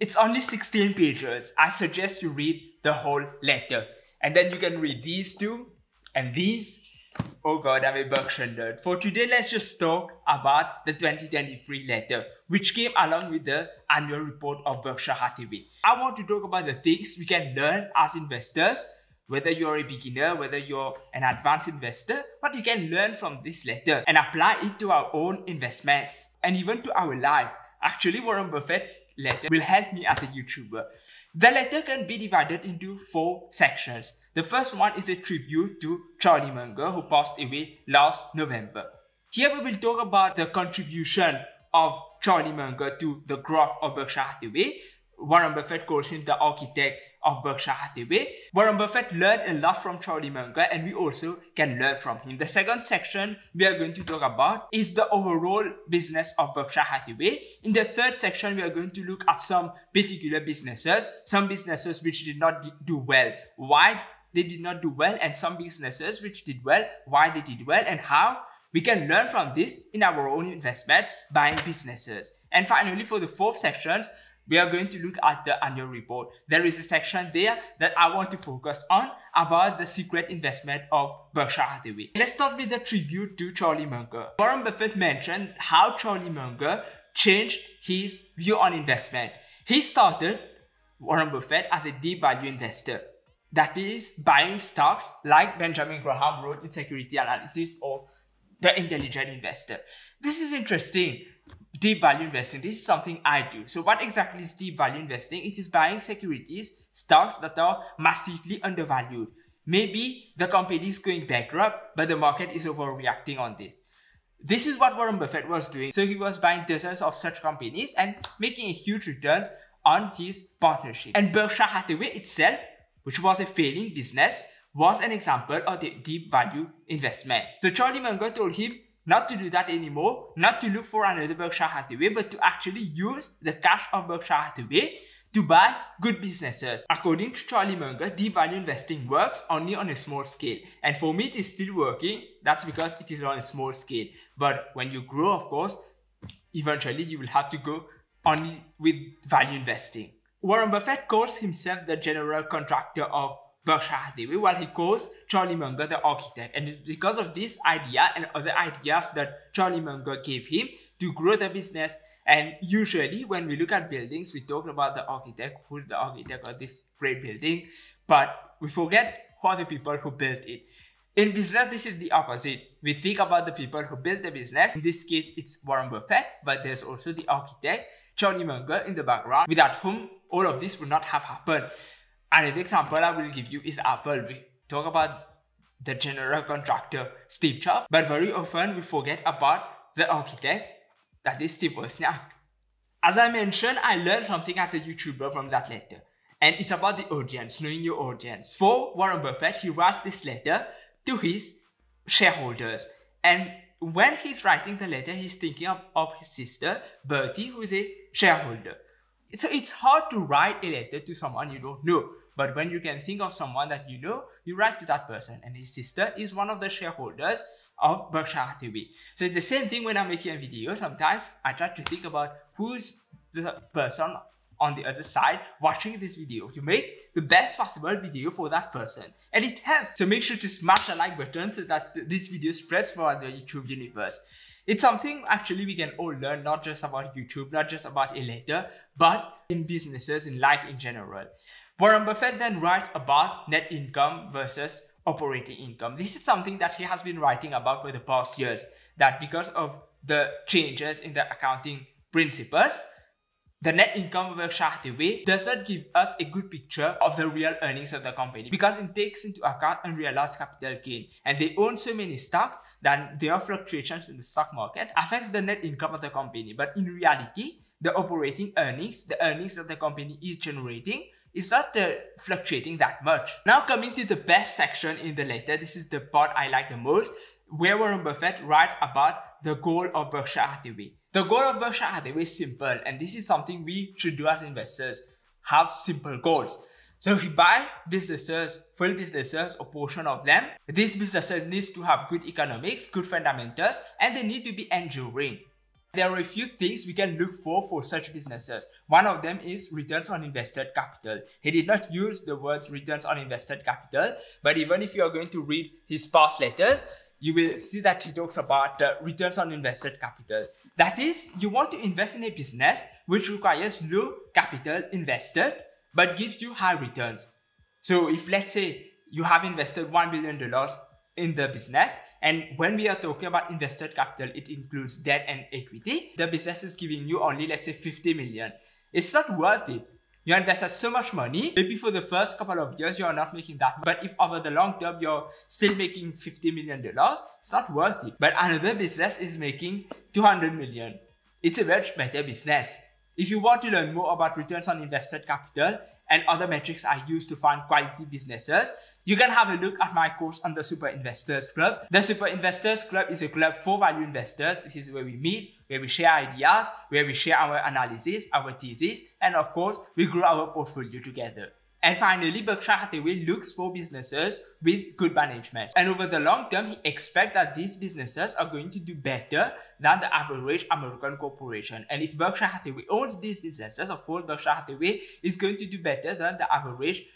It's only 16 pages. I suggest you read the whole letter. And then you can read these two and these. Oh god, I'm a Berkshire nerd. For today, let's just talk about the 2023 letter, which came along with the annual report of Berkshire Hathaway. I want to talk about the things we can learn as investors, whether you're a beginner, whether you're an advanced investor, what you can learn from this letter and apply it to our own investments and even to our life. Actually, Warren Buffett's letter will help me as a YouTuber. The letter can be divided into four sections. The first one is a tribute to Charlie Munger who passed away last November. Here we will talk about the contribution of Charlie Munger to the growth of Berkshire Hathaway. Warren Buffett calls him the architect of Berkshire Hathaway. Warren Buffett learned a lot from Charlie Munger and we also can learn from him. The second section we are going to talk about is the overall business of Berkshire Hathaway. In the third section, we are going to look at some particular businesses, some businesses which did not do well, why they did not do well, and some businesses which did well, why they did well, and how we can learn from this in our own investments, buying businesses. And finally, for the fourth section, we are going to look at the annual report. There is a section there that I want to focus on about the secret investment of Berkshire Hathaway. Let's start with the tribute to Charlie Munger. Warren Buffett mentioned how Charlie Munger changed his view on investment. He started Warren Buffett as a deep value investor. That is buying stocks like Benjamin Graham wrote in Security Analysis or the intelligent investor. This is interesting deep value investing. This is something I do. So what exactly is deep value investing? It is buying securities, stocks that are massively undervalued. Maybe the company is going bankrupt, but the market is overreacting on this. This is what Warren Buffett was doing. So he was buying dozens of such companies and making huge returns on his partnership. And Berkshire Hathaway itself, which was a failing business, was an example of the deep value investment. So Charlie Munger told him, not to do that anymore, not to look for another Berkshire Hathaway, but to actually use the cash of Berkshire Hathaway to buy good businesses. According to Charlie Munger, deep value investing works only on a small scale. And for me, it is still working. That's because it is on a small scale. But when you grow, of course, eventually you will have to go only with value investing. Warren Buffett calls himself the general contractor of Berkshire Hathaway while he calls Charlie Munger the architect. And it's because of this idea and other ideas that Charlie Munger gave him to grow the business. And usually when we look at buildings, we talk about the architect, who's the architect of this great building, but we forget who are the people who built it. In business, this is the opposite. We think about the people who built the business. In this case, it's Warren Buffett, but there's also the architect, Charlie Munger in the background, without whom all of this would not have happened. Another example I will give you is Apple. We talk about the general contractor, Steve Jobs, but very often we forget about the architect, that is Steve Wozniak. As I mentioned, I learned something as a YouTuber from that letter. And it's about the audience, knowing your audience. For Warren Buffett, he writes this letter to his shareholders. And when he's writing the letter, he's thinking of, of his sister, Bertie, who is a shareholder. So it's hard to write a letter to someone you don't know. But when you can think of someone that you know, you write to that person. And his sister is one of the shareholders of Berkshire Hathaway. So it's the same thing when I'm making a video. Sometimes I try to think about who's the person on the other side watching this video to make the best possible video for that person. And it helps. So make sure to smash the like button so that this video spreads for the YouTube universe. It's something actually we can all learn, not just about YouTube, not just about letter, but in businesses, in life in general. Warren Buffett then writes about net income versus operating income. This is something that he has been writing about for the past years, that because of the changes in the accounting principles, the net income of Berkshire Hathaway does not give us a good picture of the real earnings of the company because it takes into account unrealized capital gain and they own so many stocks that their fluctuations in the stock market affects the net income of the company. But in reality, the operating earnings, the earnings that the company is generating, is not uh, fluctuating that much. Now coming to the best section in the letter, this is the part I like the most, where Warren Buffett writes about the goal of Berkshire Hathaway. The goal of Berkshire Hathaway is simple, and this is something we should do as investors. Have simple goals. So we buy businesses, full businesses, a portion of them. These businesses need to have good economics, good fundamentals, and they need to be enduring. There are a few things we can look for for such businesses. One of them is returns on invested capital. He did not use the words returns on invested capital, but even if you are going to read his past letters, you will see that he talks about uh, returns on invested capital. That is, you want to invest in a business which requires low capital invested but gives you high returns. So if let's say you have invested $1 billion in the business and when we are talking about invested capital, it includes debt and equity. The business is giving you only let's say 50 million. It's not worth it you invested so much money. Maybe for the first couple of years, you are not making that. But if over the long term, you're still making $50 million, it's not worth it. But another business is making 200 million. It's a much better business. If you want to learn more about returns on invested capital and other metrics I use to find quality businesses, you can have a look at my course on the Superinvestors Club. The Superinvestors Club is a club for value investors. This is where we meet, where we share ideas, where we share our analysis, our thesis, and of course, we grow our portfolio together. And finally, Berkshire Hathaway looks for businesses with good management. And over the long term, he expects that these businesses are going to do better than the average American corporation. And if Berkshire Hathaway owns these businesses, of course, Berkshire Hathaway is going to do better than the average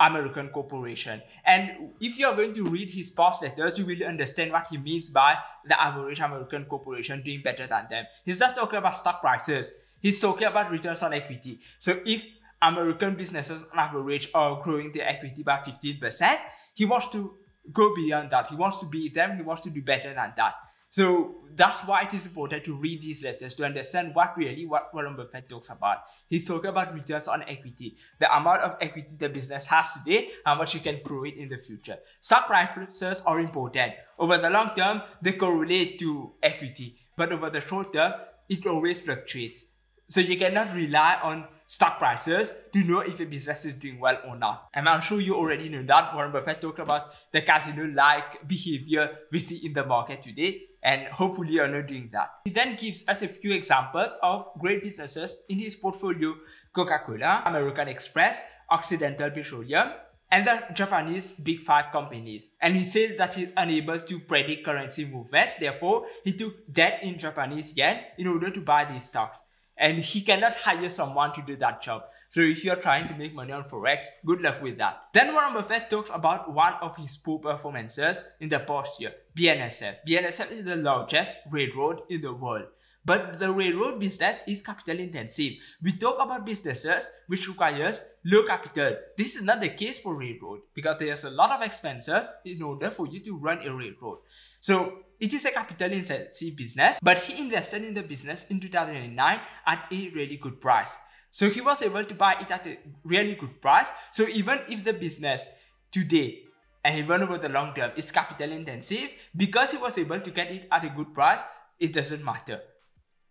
American corporation. And if you're going to read his past letters, you will understand what he means by the average American corporation doing better than them. He's not talking about stock prices. He's talking about returns on equity. So if American businesses on average are growing their equity by 15%, he wants to go beyond that. He wants to beat them. He wants to do better than that. So that's why it is important to read these letters to understand what really what Warren Buffett talks about. He's talking about returns on equity, the amount of equity the business has today, how much you can grow it in the future. Stock prices are important. Over the long term, they correlate to equity, but over the short term, it always fluctuates. So you cannot rely on stock prices to know if a business is doing well or not. And I'm sure you already know that Warren Buffett talked about the casino-like behavior we see in the market today and hopefully you're not doing that. He then gives us a few examples of great businesses in his portfolio. Coca-Cola, American Express, Occidental Petroleum, and the Japanese big five companies. And he says that he's unable to predict currency movements. Therefore, he took debt in Japanese yen in order to buy these stocks and he cannot hire someone to do that job. So if you're trying to make money on Forex, good luck with that. Then Warren Buffett talks about one of his poor performances in the past year, BNSF. BNSF is the largest railroad in the world. But the railroad business is capital intensive. We talk about businesses which requires low capital. This is not the case for railroad because there's a lot of expenses in order for you to run a railroad. So it is a capital intensive business, but he invested in the business in 2009 at a really good price. So he was able to buy it at a really good price. So even if the business today and even over the long term is capital intensive, because he was able to get it at a good price, it doesn't matter.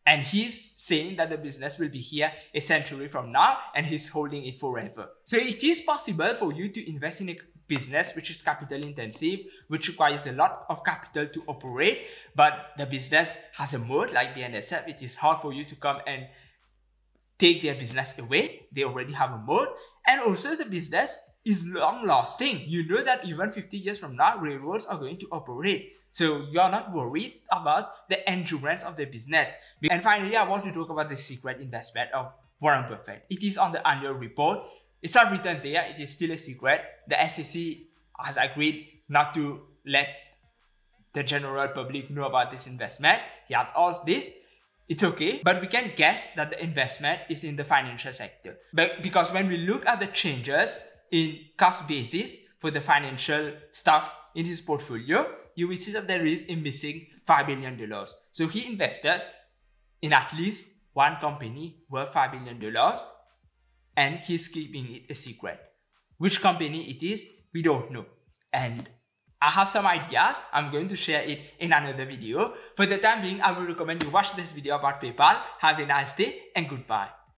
And he's saying that the business will be here a century from now and he's holding it forever. So it is possible for you to invest in a business which is capital intensive, which requires a lot of capital to operate, but the business has a moat like the BNSF. It is hard for you to come and take their business away. They already have a moat. And also the business is long lasting. You know that even 50 years from now, railroads are going to operate. So you're not worried about the endurance of the business. And finally, I want to talk about the secret investment of Warren Buffett. It is on the annual report. It's not written there, it is still a secret. The SEC has agreed not to let the general public know about this investment. He has asked this. It's okay, but we can guess that the investment is in the financial sector. But because when we look at the changes in cost basis for the financial stocks in his portfolio, you will see that there is a missing $5 billion. So he invested in at least one company worth $5 billion and he's keeping it a secret. Which company it is, we don't know. And I have some ideas. I'm going to share it in another video. For the time being, I will recommend you watch this video about PayPal. Have a nice day and goodbye.